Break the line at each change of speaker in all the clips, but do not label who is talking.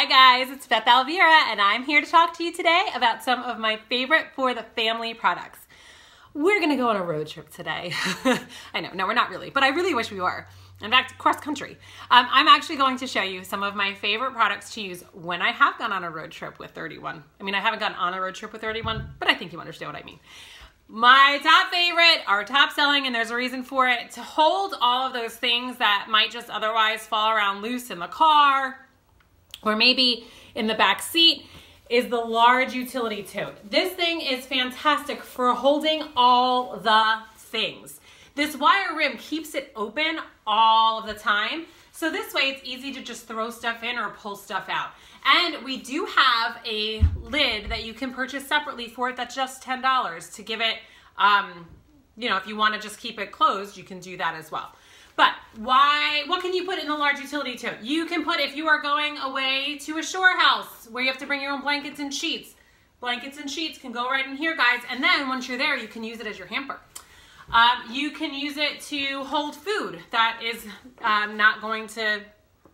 Hi guys, it's Beth Alvira and I'm here to talk to you today about some of my favorite for the family products. We're gonna go on a road trip today. I know, no we're not really, but I really wish we were. In fact, cross country. Um, I'm actually going to show you some of my favorite products to use when I have gone on a road trip with 31. I mean, I haven't gone on a road trip with 31, but I think you understand what I mean. My top favorite, our top selling, and there's a reason for it, to hold all of those things that might just otherwise fall around loose in the car, or maybe in the back seat is the large utility tote. This thing is fantastic for holding all the things. This wire rim keeps it open all of the time. So this way it's easy to just throw stuff in or pull stuff out. And we do have a lid that you can purchase separately for it that's just $10 to give it, um, you know, if you want to just keep it closed, you can do that as well. But why, what can you put in the large utility tote? You can put, if you are going away to a shore house where you have to bring your own blankets and sheets, blankets and sheets can go right in here, guys. And then once you're there, you can use it as your hamper. Um, you can use it to hold food that is um, not going to,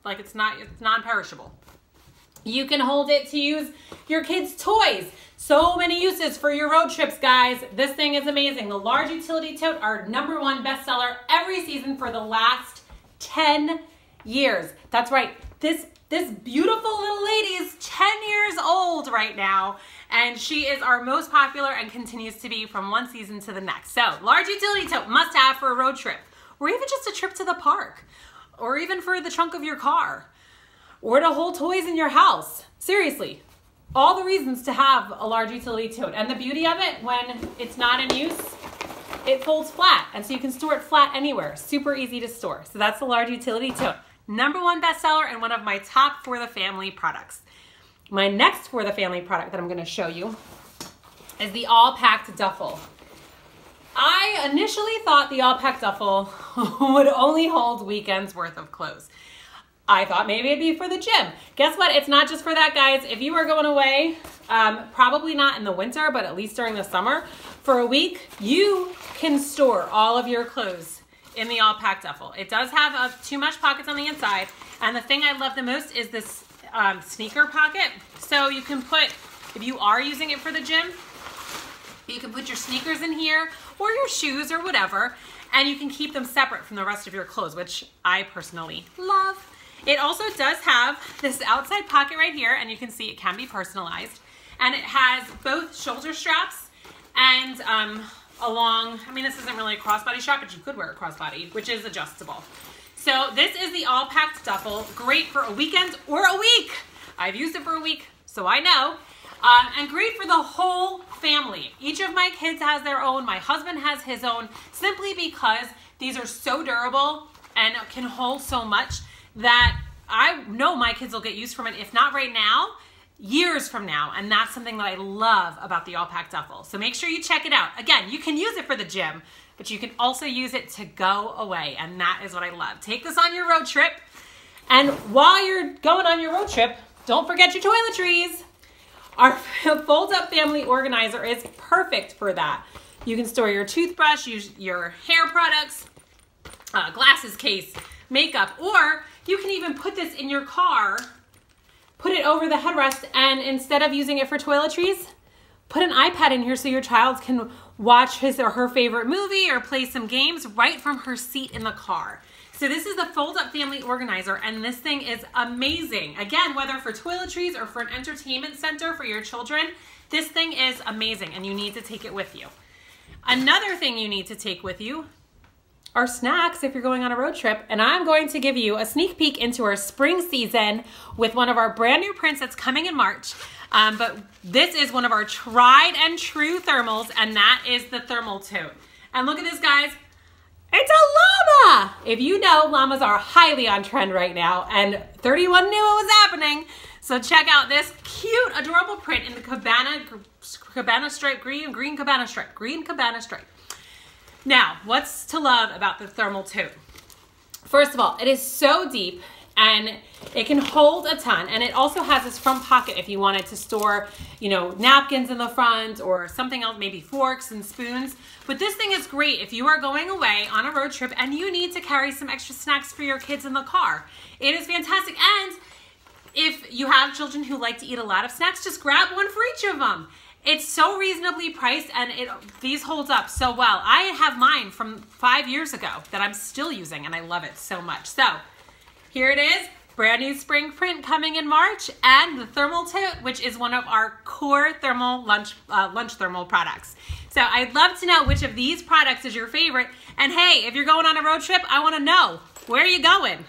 like it's not, it's non-perishable. You can hold it to use your kids' toys. So many uses for your road trips, guys. This thing is amazing. The large utility tote, our number one bestseller every season for the last 10 years. That's right. This this beautiful little lady is 10 years old right now, and she is our most popular and continues to be from one season to the next. So, large utility tote must have for a road trip, or even just a trip to the park, or even for the trunk of your car, or to hold toys in your house. Seriously, all the reasons to have a large utility tote. And the beauty of it, when it's not in use, it folds flat. And so you can store it flat anywhere. Super easy to store. So that's the large utility tote. Number one bestseller and one of my top for the family products. My next for the family product that I'm gonna show you is the all packed duffel. I initially thought the all packed duffel would only hold weekends worth of clothes. I thought maybe it'd be for the gym. Guess what? It's not just for that, guys. If you are going away, um, probably not in the winter, but at least during the summer, for a week, you can store all of your clothes in the all packed duffel. It does have uh, too much pockets on the inside. And the thing I love the most is this um, sneaker pocket. So you can put, if you are using it for the gym, you can put your sneakers in here or your shoes or whatever, and you can keep them separate from the rest of your clothes, which I personally love. It also does have this outside pocket right here, and you can see it can be personalized. And it has both shoulder straps and um, along, I mean, this isn't really a crossbody strap, but you could wear a crossbody, which is adjustable. So this is the all packed duffel, great for a weekend or a week. I've used it for a week, so I know. Um, and great for the whole family. Each of my kids has their own. My husband has his own, simply because these are so durable and can hold so much that I know my kids will get used from it, if not right now, years from now. And that's something that I love about the All Pack Duffel. So make sure you check it out. Again, you can use it for the gym, but you can also use it to go away. And that is what I love. Take this on your road trip. And while you're going on your road trip, don't forget your toiletries. Our fold up family organizer is perfect for that. You can store your toothbrush, use your hair products, uh, glasses case, makeup, or you can even put this in your car, put it over the headrest, and instead of using it for toiletries, put an iPad in here so your child can watch his or her favorite movie or play some games right from her seat in the car. So this is the fold up family organizer and this thing is amazing. Again, whether for toiletries or for an entertainment center for your children, this thing is amazing and you need to take it with you. Another thing you need to take with you our snacks if you're going on a road trip. And I'm going to give you a sneak peek into our spring season with one of our brand new prints that's coming in March. Um, but this is one of our tried and true thermals, and that is the thermal tote. And look at this, guys. It's a llama! If you know, llamas are highly on trend right now, and 31 knew it was happening. So check out this cute, adorable print in the cabana, cabana stripe green, green cabana stripe, green cabana stripe. Now, what's to love about the thermal tote? First of all, it is so deep and it can hold a ton and it also has this front pocket if you wanted to store you know napkins in the front or something else maybe forks and spoons but this thing is great if you are going away on a road trip and you need to carry some extra snacks for your kids in the car it is fantastic and if you have children who like to eat a lot of snacks, just grab one for each of them. It's so reasonably priced and it these holds up so well. I have mine from five years ago that I'm still using and I love it so much. So here it is, brand new spring print coming in March and the thermal tote, which is one of our core thermal lunch, uh, lunch thermal products. So I'd love to know which of these products is your favorite. And hey, if you're going on a road trip, I wanna know, where are you going?